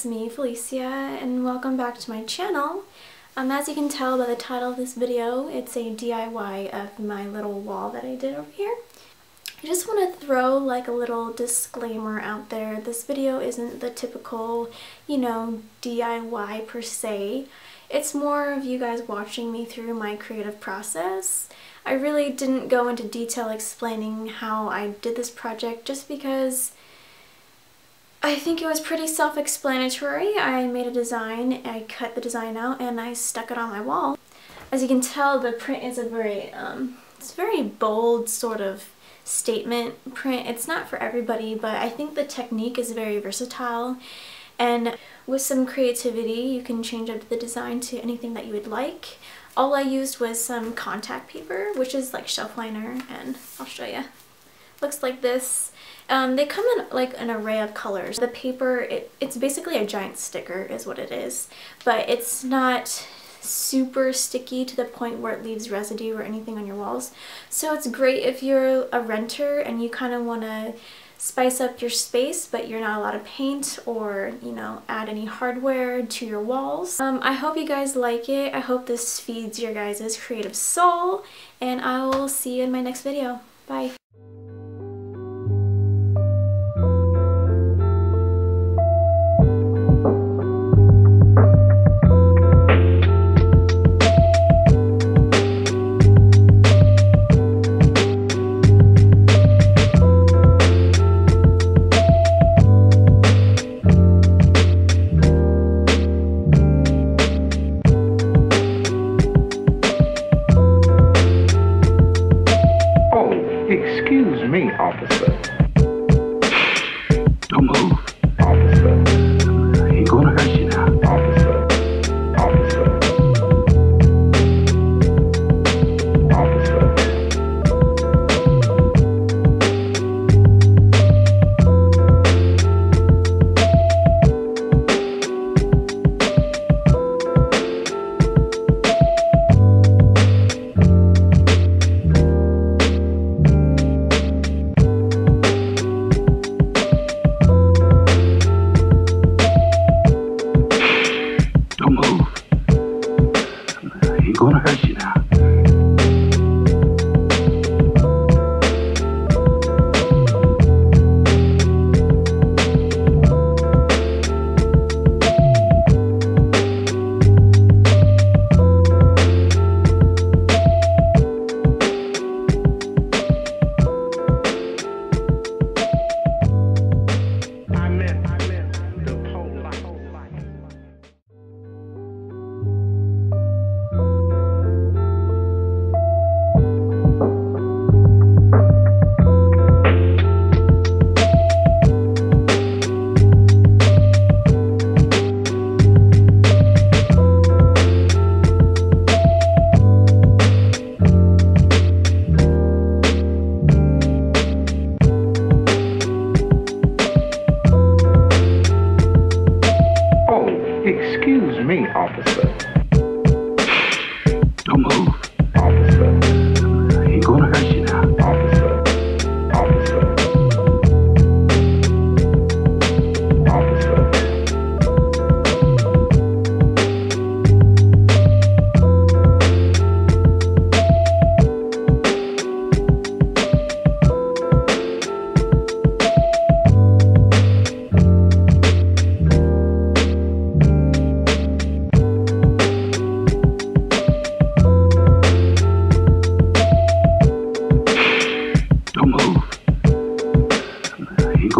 it's me, Falicia, and welcome back to my channel. Um, as you can tell by the title of this video, it's a DIY of my little wall that I did over here. I just want to throw like a little disclaimer out there. This video isn't the typical, you know, DIY per se. It's more of you guys watching me through my creative process. I really didn't go into detail explaining how I did this project just because I think it was pretty self-explanatory. I made a design, I cut the design out, and I stuck it on my wall. As you can tell, the print is a very, um, it's very bold sort of statement print. It's not for everybody, but I think the technique is very versatile. And with some creativity, you can change up the design to anything that you would like. All I used was some contact paper, which is like shelf liner, and I'll show you. Looks like this. Um, they come in like an array of colors. The paper, it, it's basically a giant sticker is what it is, but it's not super sticky to the point where it leaves residue or anything on your walls. So it's great if you're a renter and you kind of want to spice up your space but you're not allowed to paint or you know add any hardware to your walls. Um, I hope you guys like it. I hope this feeds your guys' creative soul and I will see you in my next video. Bye. Excuse me, officer. gonna hurt you now. Excuse me, officer.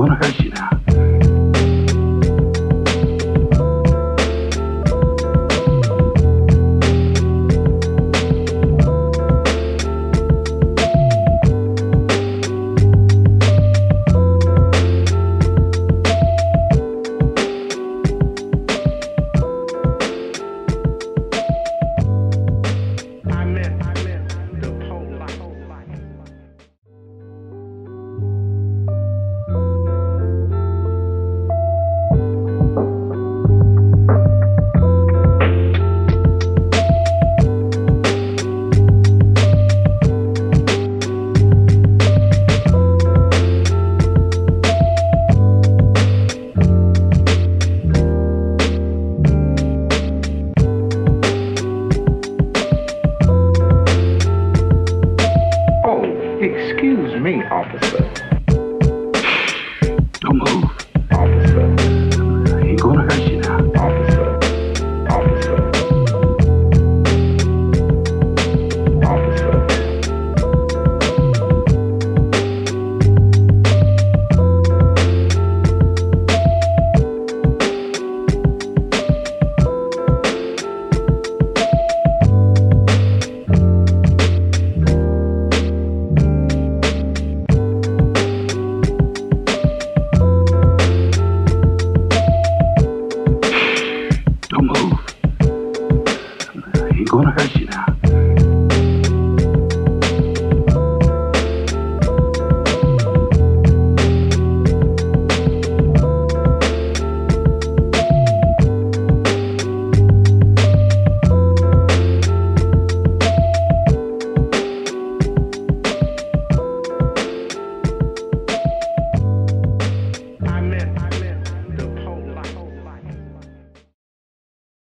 thought I heard